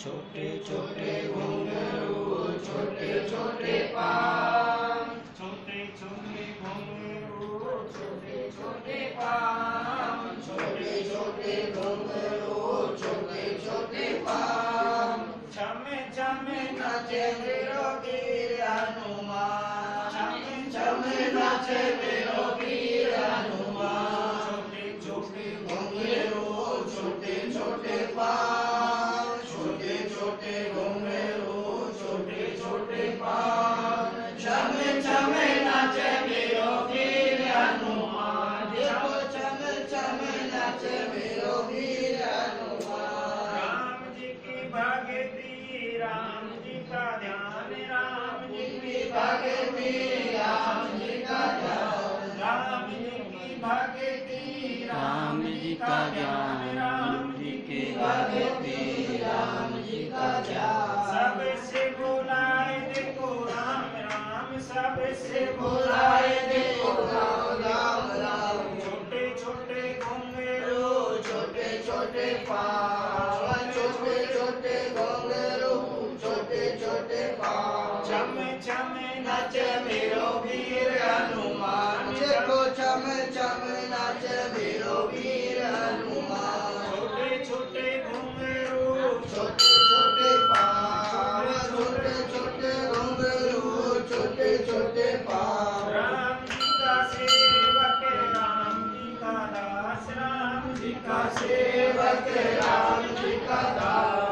छोटे छोटे घुंघरू छोटे छोटे पान छोटे छोटे घुंघरू छोटे छोटे पान छोटे छोटे घुंघरू छोटे छोटे पान चमे चमे नाचे मेरो गिर हनुमान चमे चमे नाचे मेरो नाचे मेरो वीर हनुमान। देखो चम चम नाच मेरो वीर हनुमान। छोटे छोटे घुंघरू। छोटे छोटे पाँव छोटे छोटे घुंघरू छोटे छोटे पाँव राम जी का सेवक राम जी का दास राम जी का सेवक राम जी का दास।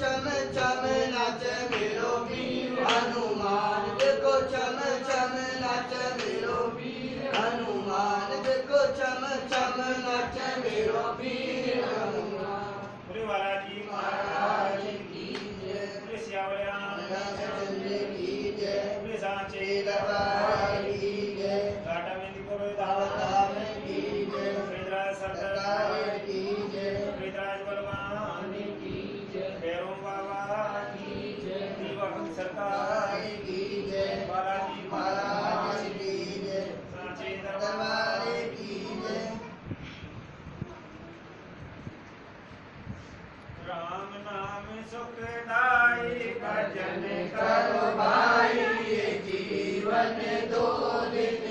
चम चम नाचे मेरो पीर हनुमान देखो चम चम नाचे मेरो पीर हनुमान देखो चम चम नाचे मेरो पीर राम नाम सुखदाई भजन करो भाई जीवन दो दिन।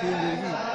天的意。